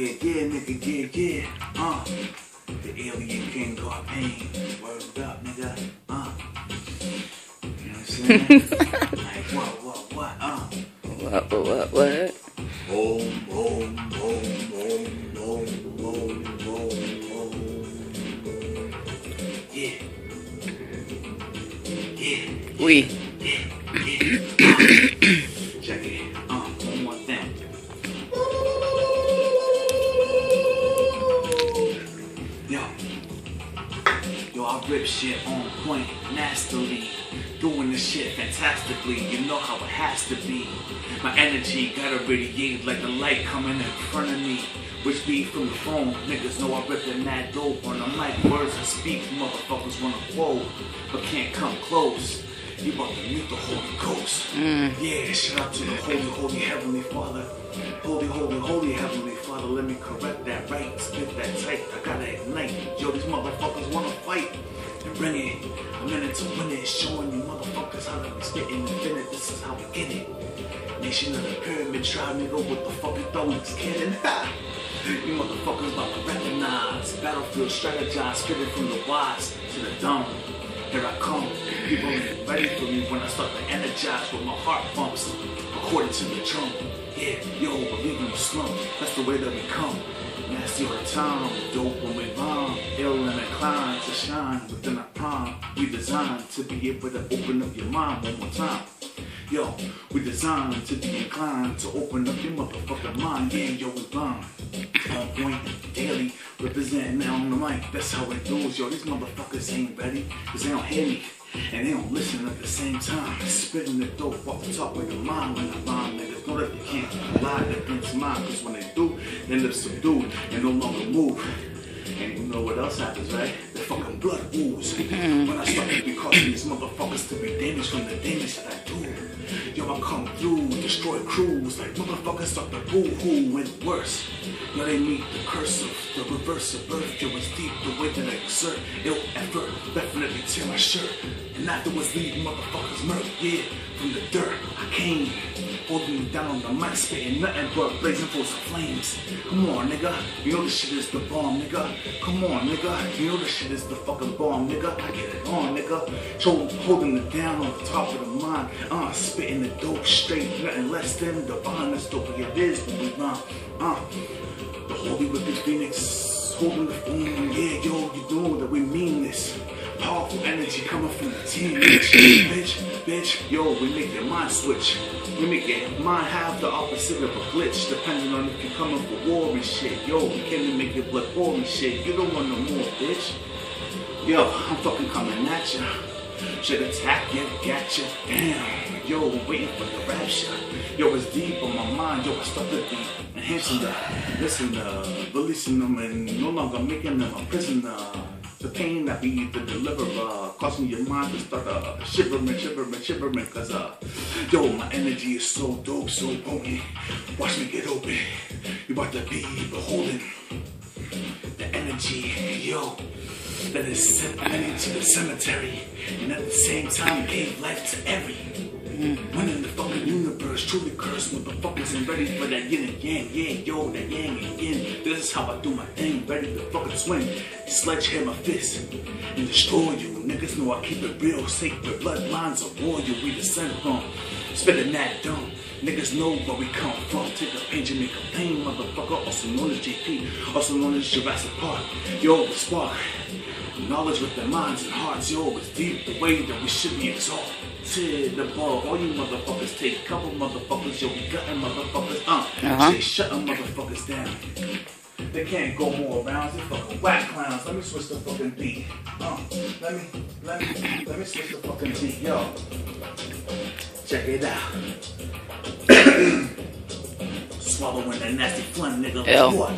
yeah, yeah, nigga, yeah, yeah. Uh, the alien king got pain. Word up, nigga. Uh. You know what I'm saying? like, what, what, what, uh. What, what, what, what? Boom, boom, boom, boom, boom, boom, boom, boom. Yeah. Yeah. We. Check I rip shit on point, nastily. Doing this shit fantastically, you know how it has to be. My energy gotta radiate like the light coming in front of me. Which be from the phone, niggas know I rip rippin' that dope on the mic. Words I speak, motherfuckers wanna quote, but can't come close. You about to meet the Holy Ghost. Mm. Yeah, shout out to the Holy, Holy Heavenly Father. Holy, Holy, Holy Heavenly Father, let me correct that right, spit that tight. I gotta ignite. Yo, these motherfuckers I'm in it to win it, showing you motherfuckers how to be and finish. This is how we get it. Nation of the pyramid tribe, nigga, what the fuck you thought we was kidding? you motherfuckers about to recognize. Battlefield strategize, spitting from the wise to the dumb. Here I come. People ain't ready for me when I start to energize with my heart bumps according to the drum. Yeah, yo, believe in the slum. That's the way that we come. Nasty all the time, dope when we rhyme. Ill and inclined to shine within our prime. We designed to be able to open up your mind one more time. Yo, we designed to be inclined to open up your motherfucking mind. Yeah, yo, we blind. On point, daily, representing now on the mic. That's how it goes, yo. These motherfuckers ain't ready, cause they don't hear me. And they don't listen at the same time. Spitting the dope off the top of your mind when I rhyme, niggas. Know that they can't lie against mine, cause when they do, they live subdued and no longer move. And you know what else happens, right? Blood ooze. Mm-hmm. When I start to be causing these motherfuckers to be damaged from the damage that I do. Yo, I come through, destroy crews, like motherfuckers start to boo-hoo went worse. Yo, they meet the curse of the reverse of birth. Yo, it's deep the way that I exert ill effort. Definitely tear my shirt. And afterwards leave motherfuckers murk. Yeah, from the dirt I came. Holding me down on the mic, spitting nothing but blazing force of flames. Come on, nigga. You know this shit is the bomb, nigga. Come on, nigga. You know this shit is the fucking bomb, nigga. I get it on, nigga. So holding it down on the top of the mind. Uh, spitting the dope straight, nothing less than divine. That's the way it is when we rhyme. Uh, the holy wicked phoenix holding the phone. Yeah, yo, you know that we mean this. Powerful energy coming from the team, bitch, bitch, bitch. Yo, we make your mind switch. We make your mind have the opposite of a glitch, depending on if you're coming for war and shit. Yo, we came to make your blood and shit. You don't want no more, bitch. Yo, I'm fucking coming at ya. Should attack ya, gotcha. Damn. Yo, waiting for the rapture. Yo, it's deep on my mind. Yo, I start to be enhancing that. Listen, uh, releasing them and no longer making them a prisoner. The pain that we need to deliver, uh, causing your mind to start uh, shivering, shivering, shivering. Cause, uh, yo, my energy is so dope, so potent. Watch me get open. You about to be beholding the energy, yo, that is sent many to the cemetery, and at the same time gave life to every. When in the universe, truly cursed motherfuckers and ready for that yin and yang, yeah, yo, that yang and yin. This is how I do my thing, ready to fucking swing, sledgehammer fist, and destroy you. Niggas know I keep it real, sacred bloodlines of royal, we descend from. Spitting that dumb. Niggas know where we come from. Take a page and make a pain, motherfucker. Also known as JP, also known as Jurassic Park. Yo, the spark. Knowledge with their minds and hearts, yo, is deep the way that we should be exalted above. All you motherfuckers take a couple motherfuckers, yo, we gutting motherfuckers, uh, Uh-huh. shit, shutting motherfuckers down. They can't go more rounds, they fucking whack clowns. Let me switch the fucking beat. Uh, let me, let me, let me switch the fucking beat, yo. Check it out. Swallowing that nasty fun, nigga. Ill. What?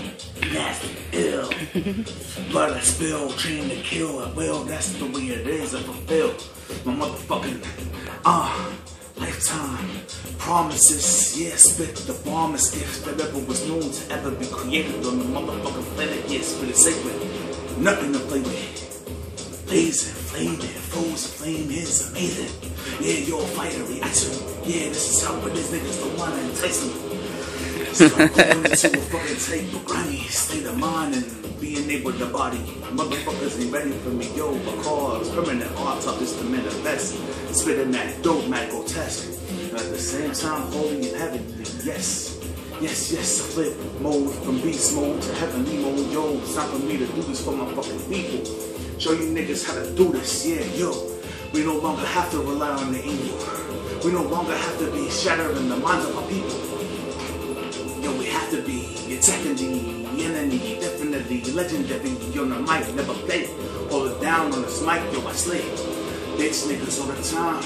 Nasty, ill. Blood I spill, train to kill at will. That's the way it is. I fulfill my motherfucking ah lifetime promises. Yeah, spit the bombest gift that ever was known to ever be created on the motherfucking planet. Yeah, spit it sacred. Nothing to play with. Blazing, flaming, frozen flame is amazing. Yeah, you're fiery item. Yeah, this is how it is, niggas don't wanna entice them. A fucking tape of grimy state of mind and being able to body. Motherfuckers ain't ready for me, yo, because permanent art top is to manifest. Spitting that dope, grotesque. And at the same time, holy in heaven, yes. Yes, yes, I flip mode from beast mode to heavenly mode, yo. It's time for me to do this for my fucking people. Show you niggas how to do this, yeah, yo. We no longer have to rely on the evil. We no longer have to be shattering the minds of our people. To be attacking the enemy, definitely legendary. On the mic, never play. Hold it down on this mic, yo, I slay. Bitch niggas all the time.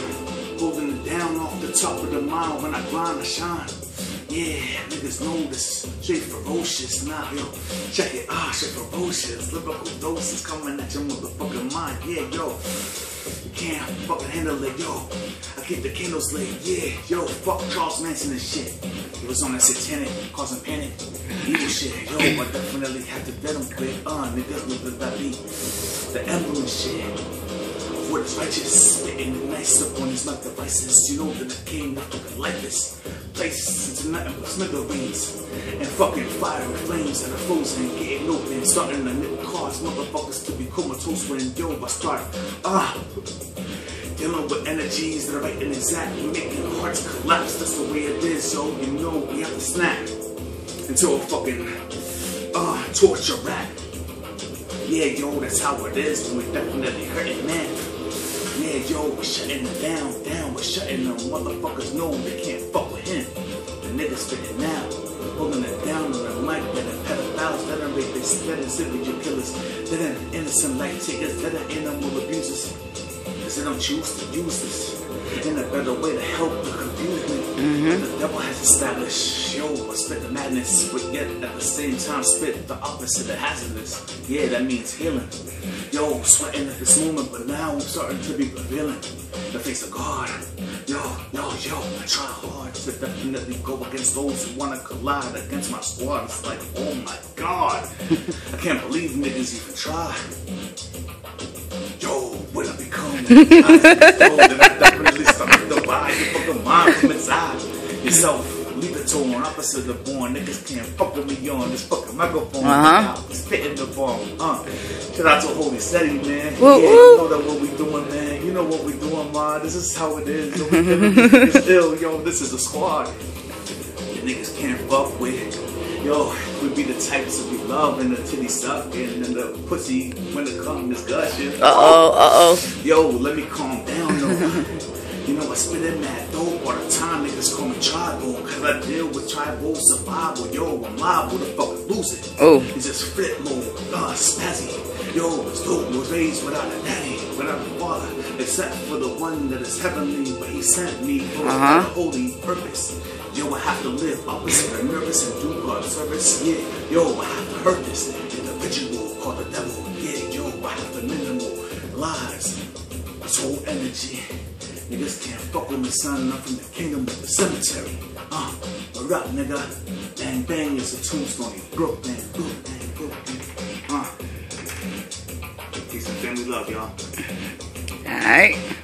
Holding it down off the top of the mile. When I grind, I shine. Yeah, niggas know this. Straight ferocious now, yo. Check it, ah, straight ferocious. Lyrical doses coming at your motherfucking mind. Yeah, yo. Can't fucking handle it, yo. I keep the candles lit, yeah, yo. Fuck Charles Manson and shit. He was on that satanic, causing panic. Evil shit, yo. I definitely had to get him quick. Uh, niggas look at that beat. The emblem and shit what is righteous, spitting nice up on these mouth devices. You know that I came to fucking like this. Place into nothing but smithereens. And fucking fiery flames that are frozen, getting open, starting to nip cars, motherfuckers to be comatose when yo, I start, ah. Dealing with energies that are right and exact, making hearts collapse. That's the way it is, so you know we have to snap into a fucking, uh, torture rap. Yeah, yo, that's how it is. We're definitely hurting, man. Yeah, yo, we're shutting it down, down. We're shutting them motherfuckers know they can't fuck with him. The niggas spitting now, holding it down on the mic, letting pedophiles, letting rapists, letting civil killers, letting innocent life takers, letting animal abusers. Cause they don't choose to use this in a better way to help the confusion Mm-hmm. the devil has established. Yo, I spit the madness, but yet at the same time spit the opposite of hazardous. Yeah, that means healing. Yo, sweating at this moment, but now I'm starting to be revealing The face of God. Yo, yo, yo, I try hard to definitely go against those who wanna collide against my squad. It's like, oh my God, I can't believe niggas even try. Yo, I definitely start to buy your fucking mind from inside yourself. Leave it to on opposite the born. Niggas can't fuck with me on this fucking microphone. Uh-huh. Spitting the bomb. Uh. Shout out to Holy Steady, man. Woo, yeah, woo. you know that what we doing, man. You know what we doing, man. This is how it is. Yo, we feeling this is ill, yo. This is the squad. You niggas can't fuck with. Yo, we be the types to be loving the titty sucking and then the pussy when it comes discussion. Uh oh, uh oh. Yo, let me calm down though. you know, I spit in that dope all the time. Niggas call me tribal. Cause I deal with tribal survival. Yo, I'm liable to fucking lose it. Oh. It's just flip mode. Uh, spazzy. Yo, it's dope. Was raised without a daddy, without a father. Except for the one that is heavenly. But he sent me for Uh-huh. a holy purpose. Yo, I have to live opposite of nervous and do God service. Yeah, yo, I have to hurt this individual called the devil. Yeah, yo, I have to minimal lies. This whole energy. Niggas can't fuck with me, son. I'm from the kingdom of the cemetery. Uh, a rap nigga. Bang bang is a tombstone. Broke bang, broke bang, broke bang. Uh. Peace and family love, y'all. Alright.